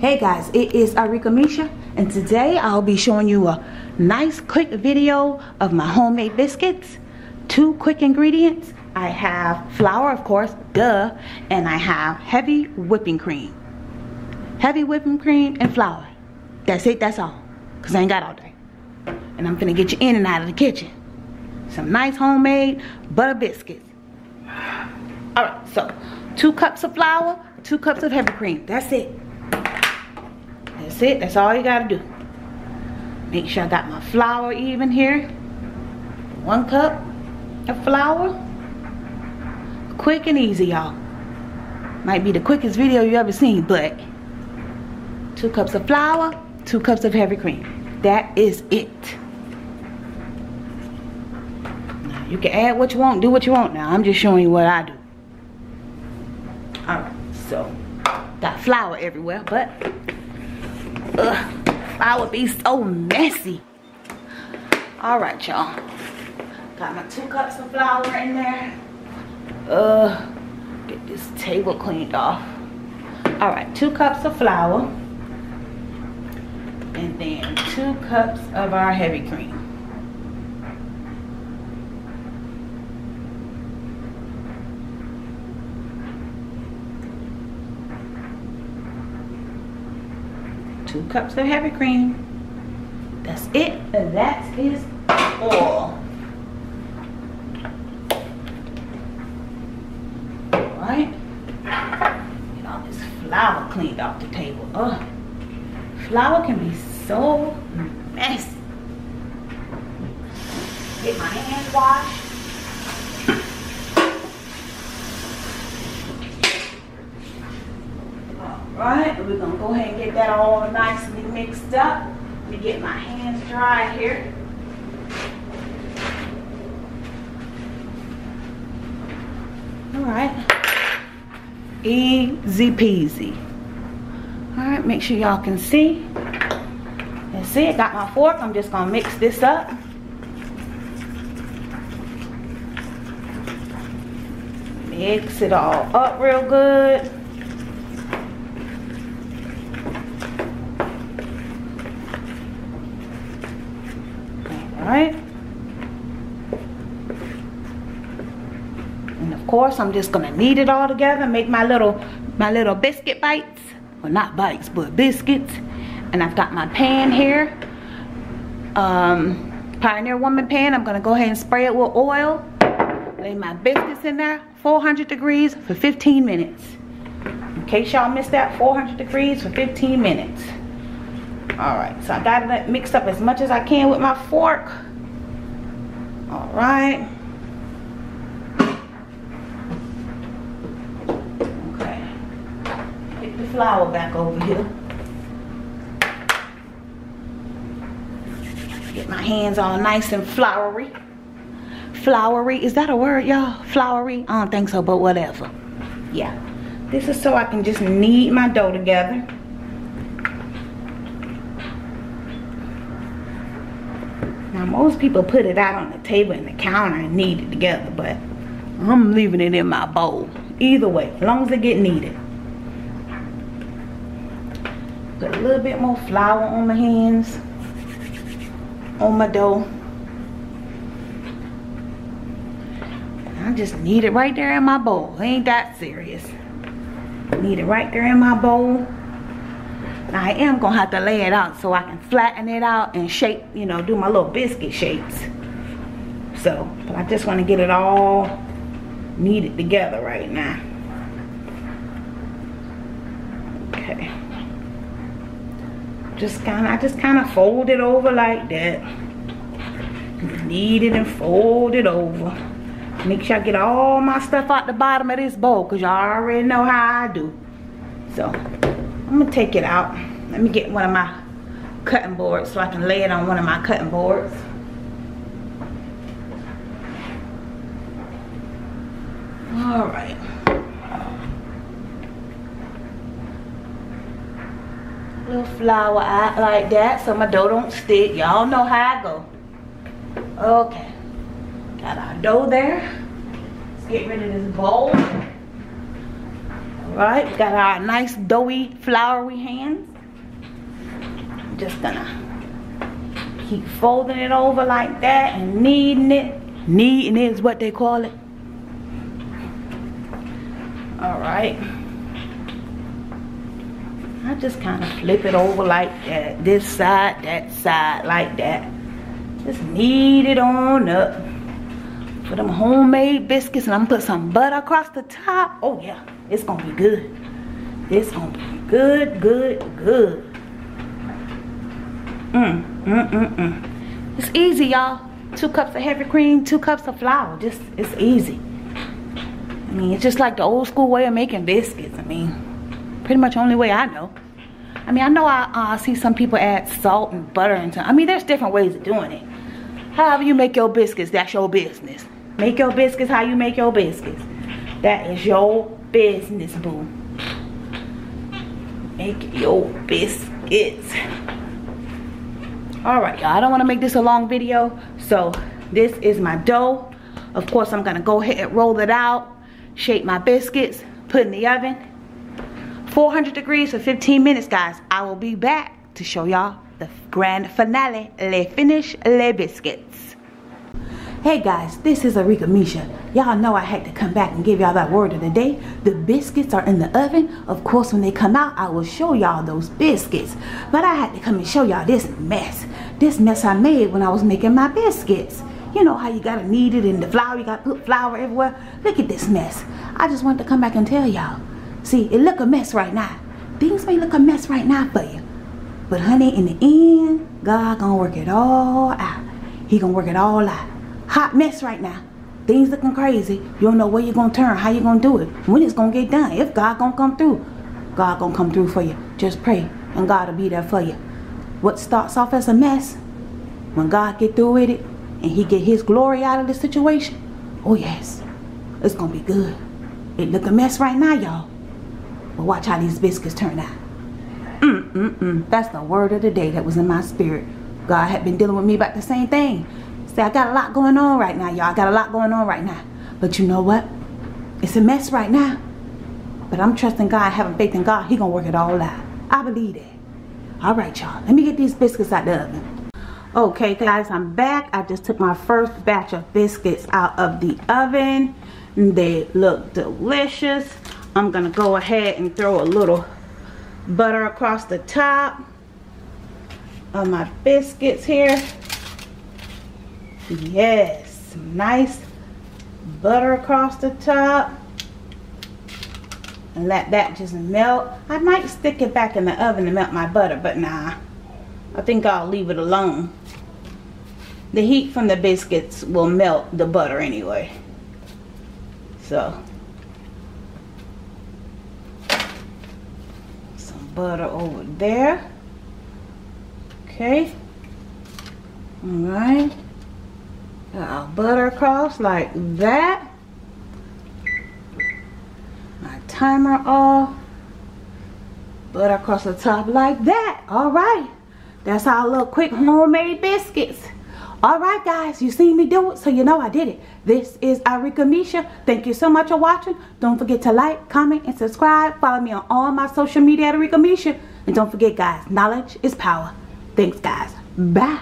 Hey guys, it is Arickamisha and today I'll be showing you a nice quick video of my homemade biscuits. Two quick ingredients. I have flour, of course, duh, and I have heavy whipping cream. Heavy whipping cream and flour. That's it, that's all. Cause I ain't got all day. And I'm gonna get you in and out of the kitchen. Some nice homemade butter biscuits. Alright, so two cups of flour, two cups of heavy cream. That's it. That's it. That's all you gotta do. Make sure I got my flour even here. One cup of flour. Quick and easy, y'all. Might be the quickest video you ever seen, but two cups of flour, two cups of heavy cream. That is it. Now, you can add what you want, do what you want now. I'm just showing you what I do. Alright, so got flour everywhere, but Ugh, I would be so messy. All right, y'all. Got my two cups of flour in there. Uh, get this table cleaned off. All right, two cups of flour. And then two cups of our heavy cream. Two cups of heavy cream. That's it. That is all. Alright. Get all this flour cleaned off the table. Ugh. Flour can be so messy. Get my hands washed. Right, we're gonna go ahead and get that all nicely mixed up. Let me get my hands dry here. All right, easy peasy. All right, make sure y'all can see. That's it, got my fork. I'm just gonna mix this up. Mix it all up real good. Right? And of course, I'm just gonna knead it all together, make my little, my little biscuit bites. Well, not bites, but biscuits. And I've got my pan here. Um, Pioneer Woman pan. I'm gonna go ahead and spray it with oil. Lay my biscuits in there, 400 degrees for 15 minutes. In case y'all missed that, 400 degrees for 15 minutes. All right, so I got it mixed up as much as I can with my fork. All right. Okay. Get the flour back over here. Get my hands all nice and floury. Floury, is that a word, y'all? Floury? I don't think so, but whatever. Yeah. This is so I can just knead my dough together. Now most people put it out on the table and the counter and knead it together, but I'm leaving it in my bowl. Either way, as long as it get kneaded. Put a little bit more flour on my hands, on my dough. I just knead it right there in my bowl. Ain't that serious. Knead it right there in my bowl. I am gonna have to lay it out so I can flatten it out and shape, you know, do my little biscuit shapes. So, but I just wanna get it all kneaded together right now. Okay. Just kinda, I just kinda fold it over like that. Knead it and fold it over. Make sure I get all my stuff out the bottom of this bowl because y'all already know how I do. So, I'm gonna take it out. Let me get one of my cutting boards so I can lay it on one of my cutting boards. All right. Little flour out like that so my dough don't stick. Y'all know how I go. Okay. Got our dough there. Let's get rid of this bowl. Right, got our nice doughy, floury hands. just gonna keep folding it over like that and kneading it. Kneading is what they call it. Alright. I just kind of flip it over like that. This side, that side, like that. Just knead it on up. For them homemade biscuits and I'm gonna put some butter across the top. Oh yeah, it's gonna be good. It's gonna be good, good, good. Mm, mm, mm, mm. It's easy, y'all. Two cups of heavy cream, two cups of flour. Just, it's easy. I mean, it's just like the old school way of making biscuits. I mean, pretty much only way I know. I mean, I know I uh, see some people add salt and butter and I mean, there's different ways of doing it. However you make your biscuits, that's your business. Make your biscuits how you make your biscuits. That is your business, boo. Make your biscuits. All right, y'all. I don't want to make this a long video. So this is my dough. Of course, I'm going to go ahead and roll it out. Shape my biscuits. Put in the oven. 400 degrees for 15 minutes, guys. I will be back to show y'all the grand finale, le finish le biscuits. Hey guys, this is Arickamisha. Y'all know I had to come back and give y'all that word of the day. The biscuits are in the oven. Of course, when they come out, I will show y'all those biscuits. But I had to come and show y'all this mess. This mess I made when I was making my biscuits. You know how you gotta knead it in the flour, you gotta put flour everywhere. Look at this mess. I just wanted to come back and tell y'all. See, it look a mess right now. Things may look a mess right now for you. But honey, in the end, God gonna work it all out. He gonna work it all out. Hot mess right now. Things looking crazy. You don't know where you're gonna turn, how you're gonna do it, when it's gonna get done. If God gonna come through, God gonna come through for you. Just pray, and God will be there for you. What starts off as a mess, when God get through with it, and He get His glory out of the situation, oh yes, it's gonna be good. It look a mess right now, y'all. But watch how these biscuits turn out. Mm, mm, mm. That's the word of the day that was in my spirit. God had been dealing with me about the same thing. See, I got a lot going on right now, y'all. I got a lot going on right now. But you know what? It's a mess right now. But I'm trusting God, having faith in God. He gonna work it all out. I believe that. All right, y'all. Let me get these biscuits out the oven. Okay, guys, I'm back. I just took my first batch of biscuits out of the oven. They look delicious. I'm gonna go ahead and throw a little butter across the top of my biscuits here. Yes, nice butter across the top. And let that just melt. I might stick it back in the oven to melt my butter, but nah. I think I'll leave it alone. The heat from the biscuits will melt the butter anyway. So Some butter over there. Okay. Alright. I'll butter across like that. My timer off. Butter across the top like that. Alright. That's our little quick homemade biscuits. Alright guys, you seen me do it, so you know I did it. This is Arickamisha. Thank you so much for watching. Don't forget to like, comment, and subscribe. Follow me on all my social media at Arickamisha. And don't forget guys, knowledge is power. Thanks guys. Bye.